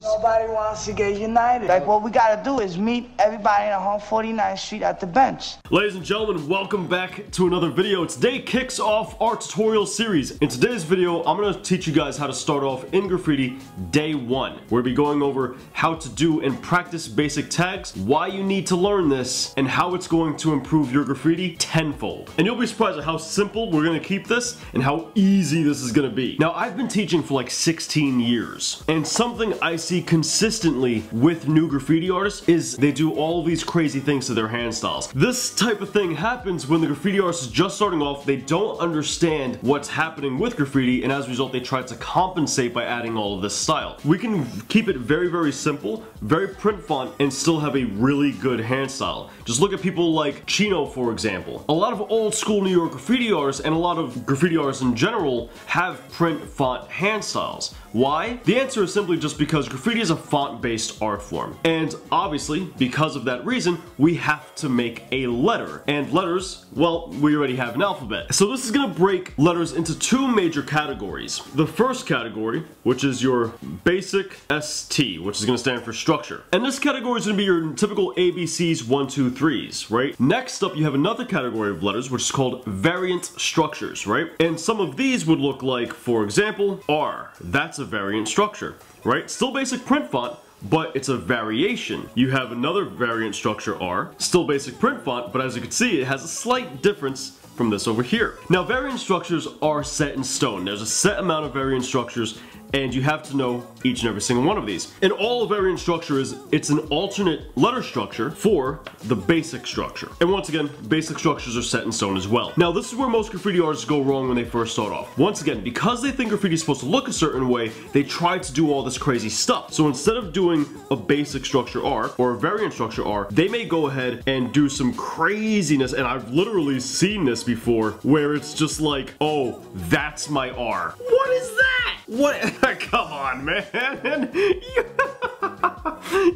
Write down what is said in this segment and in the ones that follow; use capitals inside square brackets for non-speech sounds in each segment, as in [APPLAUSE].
Nobody wants to get united. Like, what we gotta do is meet everybody in on 49th Street at the bench. Ladies and gentlemen, welcome back to another video. Today kicks off our tutorial series. In today's video, I'm gonna teach you guys how to start off in graffiti day one. We'll be going over how to do and practice basic tags, why you need to learn this, and how it's going to improve your graffiti tenfold. And you'll be surprised at how simple we're gonna keep this and how easy this is gonna be. Now, I've been teaching for like 16 years, and something I see consistently with new graffiti artists is they do all these crazy things to their hand styles. This type of thing happens when the graffiti artist is just starting off, they don't understand what's happening with graffiti, and as a result they try to compensate by adding all of this style. We can keep it very, very simple, very print font, and still have a really good hand style. Just look at people like Chino, for example. A lot of old school New York graffiti artists and a lot of graffiti artists in general have print font hand styles. Why? The answer is simply just because graffiti is a font-based art form. And obviously, because of that reason, we have to make a letter. And letters, well, we already have an alphabet. So this is gonna break letters into two major categories. The first category, which is your basic ST, which is gonna stand for structure. And this category is gonna be your typical ABCs, one, two, threes, right? Next up, you have another category of letters, which is called variant structures, right? And some of these would look like, for example, R. That's a variant structure, right? Still basic print font, but it's a variation. You have another variant structure R, still basic print font, but as you can see, it has a slight difference from this over here. Now variant structures are set in stone. There's a set amount of variant structures and you have to know each and every single one of these. And all variant structure is, it's an alternate letter structure for the basic structure. And once again, basic structures are set in stone as well. Now this is where most graffiti artists go wrong when they first start off. Once again, because they think graffiti is supposed to look a certain way, they try to do all this crazy stuff. So instead of doing a basic structure R or a variant structure R, they may go ahead and do some craziness, and I've literally seen this before, where it's just like, oh, that's my R. What is? What? [LAUGHS] Come on, man. [LAUGHS]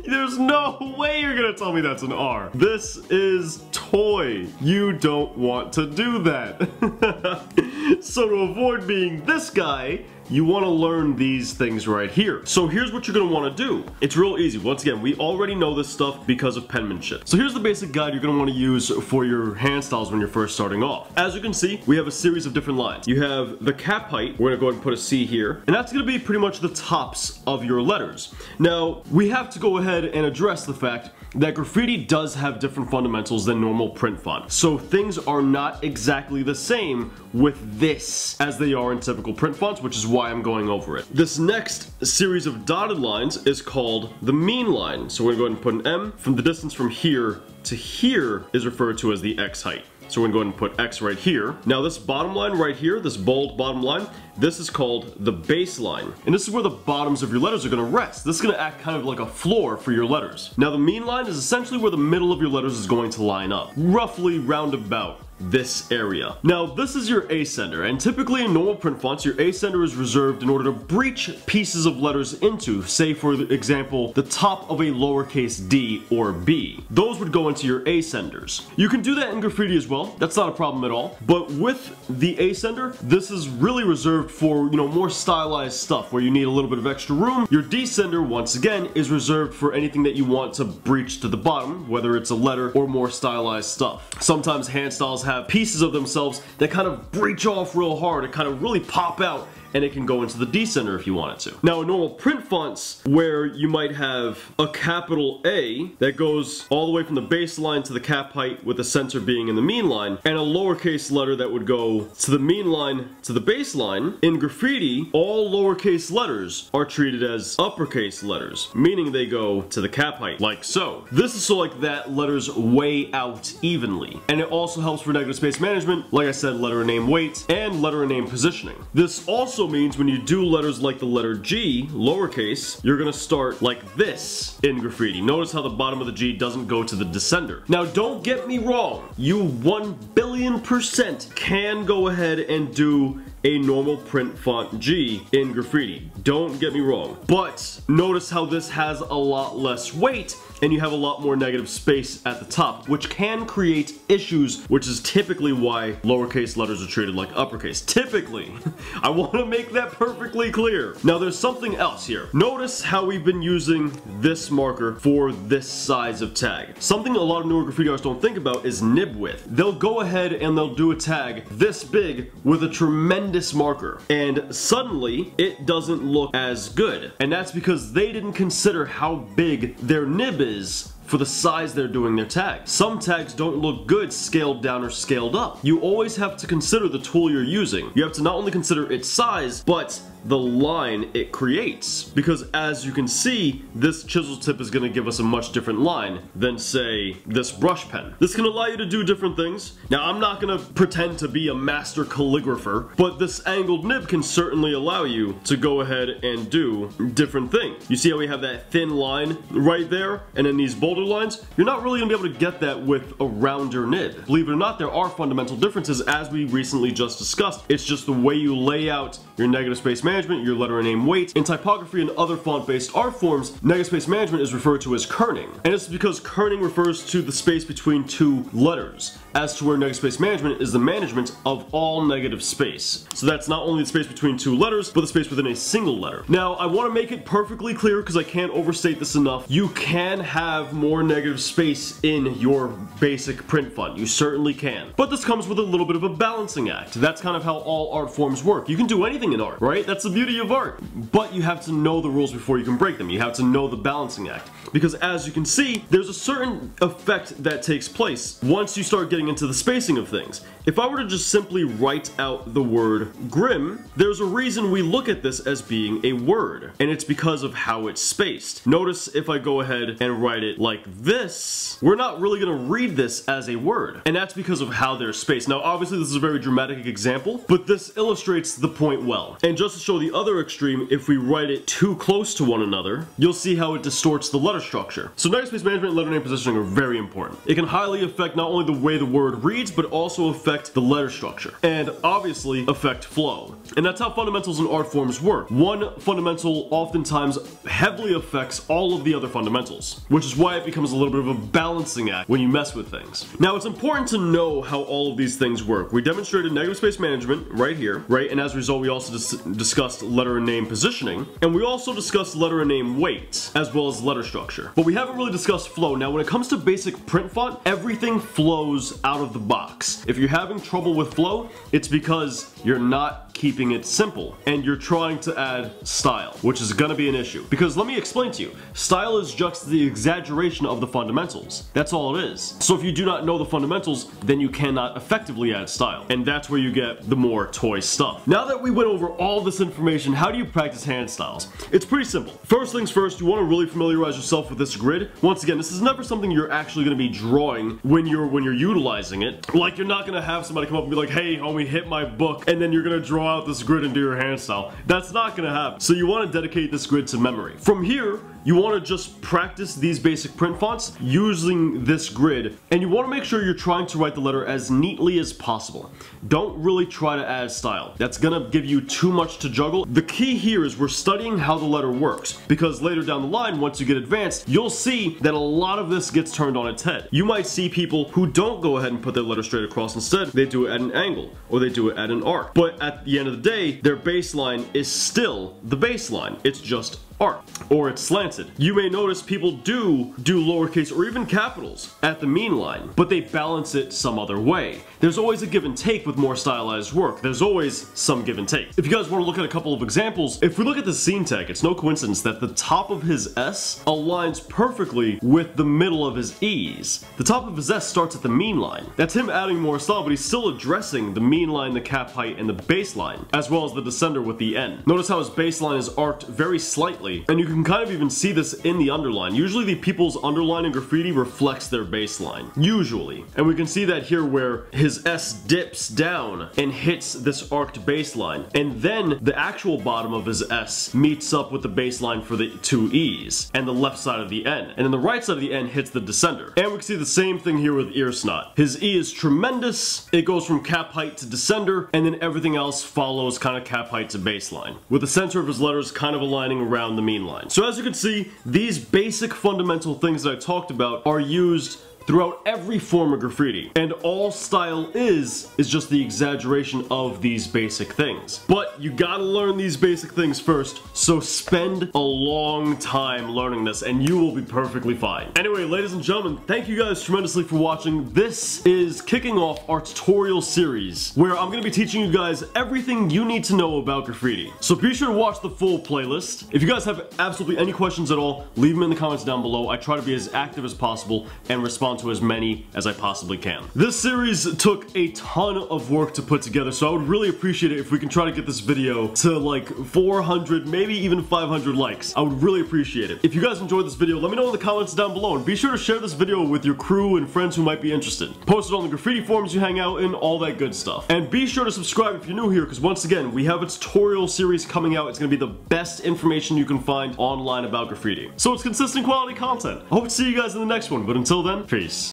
There's no way you're gonna tell me that's an R. This is toy. You don't want to do that. [LAUGHS] so to avoid being this guy, you want to learn these things right here. So here's what you're want to do. It's real easy. Once again, we already know this stuff because of penmanship. So here's the basic guide you're going to want to use for your hand styles when you're first starting off. As you can see, we have a series of different lines. You have the cap height. We're to go ahead and put a C here. And that's going to be pretty much the tops of your letters. Now, we have to go ahead and address the fact that graffiti does have different fundamentals than normal print font. So things are not exactly the same with this as they are in typical print fonts, which is why I'm going over it. This next series of dotted lines is called the mean line. So we're going to go ahead and put an M. From the distance from here to here is referred to as the X height. So we're gonna go ahead and put X right here. Now this bottom line right here, this bold bottom line, this is called the baseline. And this is where the bottoms of your letters are gonna rest. This is gonna act kind of like a floor for your letters. Now the mean line is essentially where the middle of your letters is going to line up. Roughly roundabout this area. Now this is your a ascender and typically in normal print fonts your a ascender is reserved in order to breach pieces of letters into say for example the top of a lowercase d or b. Those would go into your a ascenders. You can do that in graffiti as well that's not a problem at all but with the a ascender this is really reserved for you know more stylized stuff where you need a little bit of extra room. Your descender once again is reserved for anything that you want to breach to the bottom whether it's a letter or more stylized stuff. Sometimes hand styles have have pieces of themselves that kind of breach off real hard and kind of really pop out and it can go into the descender if you want it to. Now in normal print fonts where you might have a capital A that goes all the way from the baseline to the cap height with the center being in the mean line and a lowercase letter that would go to the mean line to the baseline, in graffiti all lowercase letters are treated as uppercase letters, meaning they go to the cap height, like so. This is so like that letters weigh out evenly. And it also helps for negative space management, like I said, letter and name weight, and letter and name positioning. This also also means when you do letters like the letter G, lowercase, you're gonna start like this in graffiti. Notice how the bottom of the G doesn't go to the descender. Now don't get me wrong, you 1 billion percent can go ahead and do a normal print font G in graffiti. Don't get me wrong. But notice how this has a lot less weight and you have a lot more negative space at the top, which can create issues, which is typically why lowercase letters are treated like uppercase. Typically. [LAUGHS] I want to make that perfectly clear. Now there's something else here. Notice how we've been using this marker for this size of tag. Something a lot of newer graffiti artists don't think about is nib width. They'll go ahead and they'll do a tag this big with a tremendous marker, and suddenly it doesn't look as good. And that's because they didn't consider how big their nib is for the size they're doing their tag. Some tags don't look good scaled down or scaled up. You always have to consider the tool you're using. You have to not only consider its size, but the line it creates. Because as you can see, this chisel tip is going to give us a much different line than say this brush pen. This can allow you to do different things. Now I'm not going to pretend to be a master calligrapher, but this angled nib can certainly allow you to go ahead and do different things. You see how we have that thin line right there and then these bolder lines? You're not really going to be able to get that with a rounder nib. Believe it or not, there are fundamental differences as we recently just discussed. It's just the way you lay out your negative space management, your letter and name weight. In typography and other font-based art forms, negative space management is referred to as kerning. And it's because kerning refers to the space between two letters, as to where negative space management is the management of all negative space. So that's not only the space between two letters, but the space within a single letter. Now, I want to make it perfectly clear because I can't overstate this enough. You can have more negative space in your basic print font. You certainly can. But this comes with a little bit of a balancing act. That's kind of how all art forms work. You can do anything in art, right? That's the beauty of art. But you have to know the rules before you can break them. You have to know the balancing act. Because as you can see, there's a certain effect that takes place once you start getting into the spacing of things. If I were to just simply write out the word grim, there's a reason we look at this as being a word, and it's because of how it's spaced. Notice if I go ahead and write it like this, we're not really gonna read this as a word, and that's because of how they're spaced. Now obviously this is a very dramatic example, but this illustrates the point well. And just to show the other extreme, if we write it too close to one another, you'll see how it distorts the letter structure. So negative space management and letter name positioning are very important. It can highly affect not only the way the word reads, but also affect the letter structure, and obviously affect flow. And that's how fundamentals in art forms work. One fundamental oftentimes heavily affects all of the other fundamentals, which is why becomes a little bit of a balancing act when you mess with things. Now it's important to know how all of these things work. We demonstrated negative space management right here, right? And as a result, we also dis discussed letter and name positioning, and we also discussed letter and name weight, as well as letter structure. But we haven't really discussed flow. Now when it comes to basic print font, everything flows out of the box. If you're having trouble with flow, it's because you're not keeping it simple and you're trying to add style, which is gonna be an issue. Because let me explain to you, style is just the exaggeration of the fundamentals. That's all it is. So if you do not know the fundamentals, then you cannot effectively add style. And that's where you get the more toy stuff. Now that we went over all this information, how do you practice hand styles? It's pretty simple. First things first, you wanna really familiarize yourself with this grid. Once again, this is never something you're actually gonna be drawing when you're when you're utilizing it. Like you're not gonna have somebody come up and be like, hey homie, hit my book, and then you're gonna draw out this grid and do your hand style. That's not gonna happen. So you wanna dedicate this grid to memory. From here, you want to just practice these basic print fonts using this grid and you want to make sure you're trying to write the letter as neatly as possible. Don't really try to add style. That's gonna give you too much to juggle. The key here is we're studying how the letter works because later down the line once you get advanced you'll see that a lot of this gets turned on its head. You might see people who don't go ahead and put their letter straight across instead they do it at an angle or they do it at an arc but at the end of the day their baseline is still the baseline. It's just or it's slanted. You may notice people do do lowercase or even capitals at the mean line, but they balance it some other way. There's always a give and take with more stylized work. There's always some give and take. If you guys want to look at a couple of examples, if we look at the Seen tag, it's no coincidence that the top of his S aligns perfectly with the middle of his E's. The top of his S starts at the mean line. That's him adding more style, but he's still addressing the mean line, the cap height, and the baseline, as well as the descender with the N. Notice how his baseline is arced very slightly and you can kind of even see this in the underline. Usually the people's underline in graffiti reflects their baseline. Usually. And we can see that here where his S dips down and hits this arced baseline. And then the actual bottom of his S meets up with the baseline for the two E's and the left side of the N. And then the right side of the N hits the descender. And we can see the same thing here with Earsnot. His E is tremendous. It goes from cap height to descender and then everything else follows kind of cap height to baseline. With the center of his letters kind of aligning around the mean line. So as you can see, these basic fundamental things that I talked about are used throughout every form of graffiti. And all style is, is just the exaggeration of these basic things. But you gotta learn these basic things first, so spend a long time learning this and you will be perfectly fine. Anyway, ladies and gentlemen, thank you guys tremendously for watching. This is kicking off our tutorial series, where I'm gonna be teaching you guys everything you need to know about graffiti. So be sure to watch the full playlist. If you guys have absolutely any questions at all, leave them in the comments down below. I try to be as active as possible and respond to as many as I possibly can. This series took a ton of work to put together, so I would really appreciate it if we can try to get this video to like 400, maybe even 500 likes. I would really appreciate it. If you guys enjoyed this video, let me know in the comments down below, and be sure to share this video with your crew and friends who might be interested. Post it on the graffiti forums you hang out in, all that good stuff. And be sure to subscribe if you're new here, because once again, we have a tutorial series coming out. It's gonna be the best information you can find online about graffiti. So it's consistent quality content. I hope to see you guys in the next one, but until then, peace. Greece.